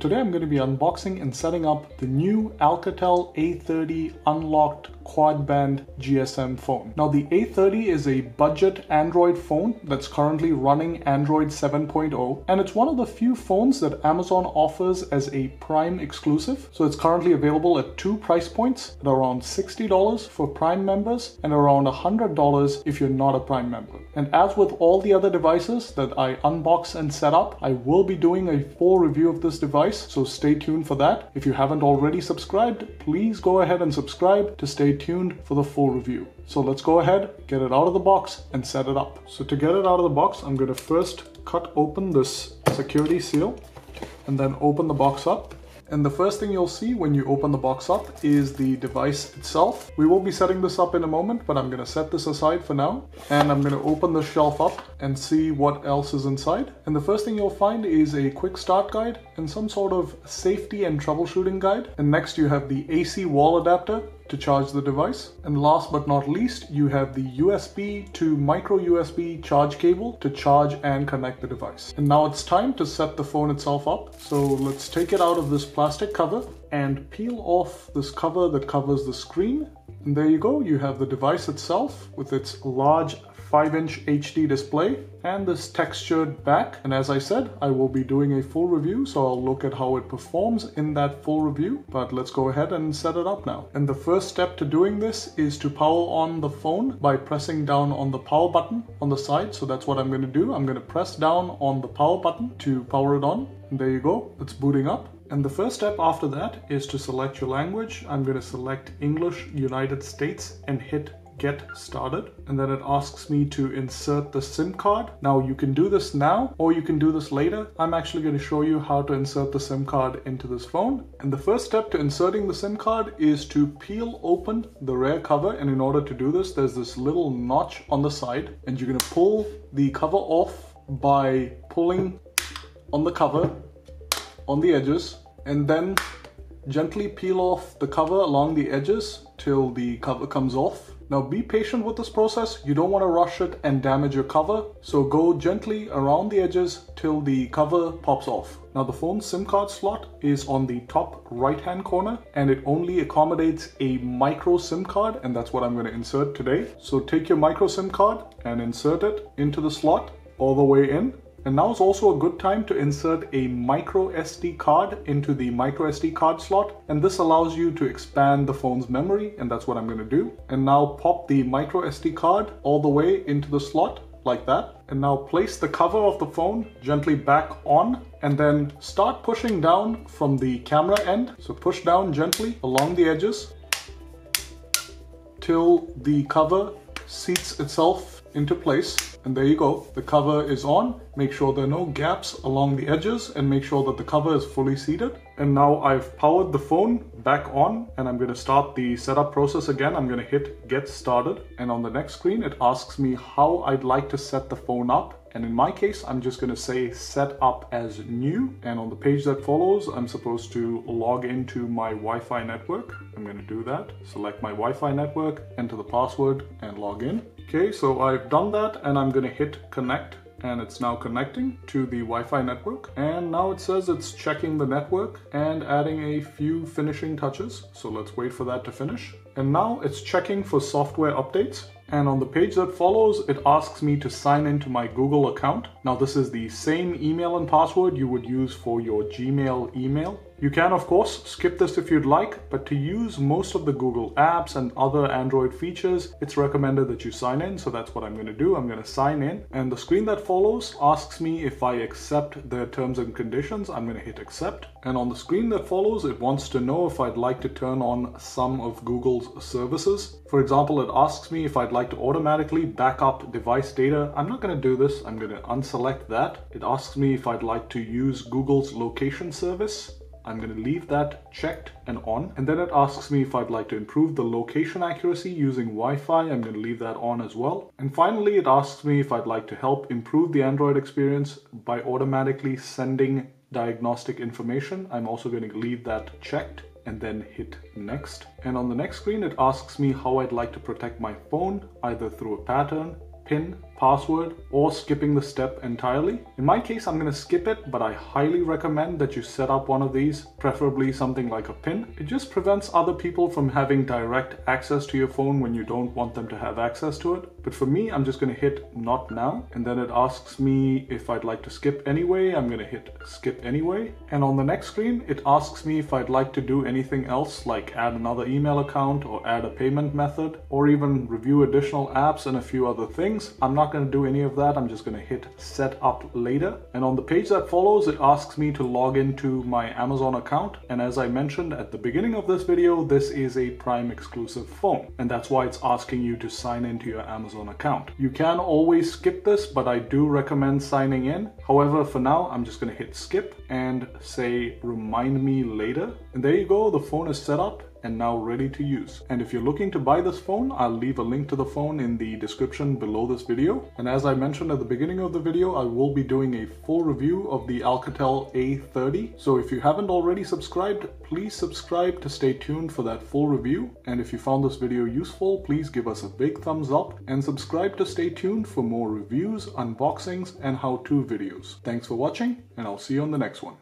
today I'm going to be unboxing and setting up the new Alcatel A30 unlocked quad band GSM phone. Now the A30 is a budget Android phone that's currently running Android 7.0 and it's one of the few phones that Amazon offers as a Prime exclusive. So it's currently available at two price points at around $60 for Prime members and around $100 if you're not a Prime member. And as with all the other devices that I unbox and set up, I will be doing a full review of this device, so stay tuned for that. If you haven't already subscribed, please go ahead and subscribe to stay tuned for the full review. So let's go ahead, get it out of the box and set it up. So to get it out of the box, I'm going to first cut open this security seal and then open the box up and the first thing you'll see when you open the box up is the device itself. We will be setting this up in a moment, but I'm gonna set this aside for now. And I'm gonna open the shelf up and see what else is inside. And the first thing you'll find is a quick start guide and some sort of safety and troubleshooting guide. And next you have the AC wall adapter to charge the device. And last but not least, you have the USB to micro USB charge cable to charge and connect the device. And now it's time to set the phone itself up. So let's take it out of this plastic cover and peel off this cover that covers the screen. And there you go, you have the device itself with its large 5 inch HD display and this textured back. And as I said, I will be doing a full review, so I'll look at how it performs in that full review. But let's go ahead and set it up now. And the first step to doing this is to power on the phone by pressing down on the power button on the side. So that's what I'm going to do. I'm going to press down on the power button to power it on. And there you go, it's booting up. And the first step after that is to select your language. I'm going to select English United States and hit get started and then it asks me to insert the SIM card. Now you can do this now or you can do this later. I'm actually going to show you how to insert the SIM card into this phone. And the first step to inserting the SIM card is to peel open the rear cover and in order to do this there's this little notch on the side and you're going to pull the cover off by pulling on the cover on the edges and then gently peel off the cover along the edges till the cover comes off now be patient with this process, you don't want to rush it and damage your cover, so go gently around the edges till the cover pops off. Now the phone's SIM card slot is on the top right hand corner and it only accommodates a micro SIM card and that's what I'm going to insert today. So take your micro SIM card and insert it into the slot all the way in and now is also a good time to insert a micro SD card into the micro SD card slot. And this allows you to expand the phone's memory. And that's what I'm going to do. And now pop the micro SD card all the way into the slot like that. And now place the cover of the phone gently back on and then start pushing down from the camera end. So push down gently along the edges till the cover seats itself into place and there you go. The cover is on. Make sure there are no gaps along the edges and make sure that the cover is fully seated. And now I've powered the phone back on and I'm going to start the setup process again. I'm going to hit get started. And on the next screen, it asks me how I'd like to set the phone up and in my case, I'm just going to say set up as new. And on the page that follows, I'm supposed to log into my Wi-Fi network. I'm going to do that. Select my Wi-Fi network, enter the password and log in. Okay, so I've done that and I'm going to hit connect and it's now connecting to the Wi-Fi network. And now it says it's checking the network and adding a few finishing touches. So let's wait for that to finish. And now it's checking for software updates. And on the page that follows, it asks me to sign into my Google account. Now this is the same email and password you would use for your Gmail email. You can of course skip this if you'd like, but to use most of the Google apps and other Android features, it's recommended that you sign in. So that's what I'm going to do. I'm going to sign in and the screen that follows asks me if I accept their terms and conditions. I'm going to hit accept. And on the screen that follows, it wants to know if I'd like to turn on some of Google's services. For example, it asks me if I'd like to automatically back up device data. I'm not going to do this. I'm going to unselect that. It asks me if I'd like to use Google's location service. I'm going to leave that checked and on. And then it asks me if I'd like to improve the location accuracy using Wi-Fi. I'm going to leave that on as well. And finally, it asks me if I'd like to help improve the Android experience by automatically sending diagnostic information. I'm also going to leave that checked and then hit next. And on the next screen, it asks me how I'd like to protect my phone, either through a pattern, pin, password, or skipping the step entirely. In my case, I'm going to skip it, but I highly recommend that you set up one of these, preferably something like a PIN. It just prevents other people from having direct access to your phone when you don't want them to have access to it. But for me, I'm just going to hit not now, and then it asks me if I'd like to skip anyway. I'm going to hit skip anyway. And on the next screen, it asks me if I'd like to do anything else like add another email account or add a payment method or even review additional apps and a few other things. I'm not going to do any of that. I'm just going to hit set up later. And on the page that follows, it asks me to log into my Amazon account. And as I mentioned at the beginning of this video, this is a Prime exclusive phone. And that's why it's asking you to sign into your Amazon account. You can always skip this, but I do recommend signing in. However, for now, I'm just going to hit skip and say remind me later. And there you go, the phone is set up and now ready to use. And if you're looking to buy this phone, I'll leave a link to the phone in the description below this video. And as I mentioned at the beginning of the video, I will be doing a full review of the Alcatel A30. So if you haven't already subscribed, please subscribe to stay tuned for that full review. And if you found this video useful, please give us a big thumbs up and subscribe to stay tuned for more reviews, unboxings, and how-to videos. Thanks for watching, and I'll see you on the next one.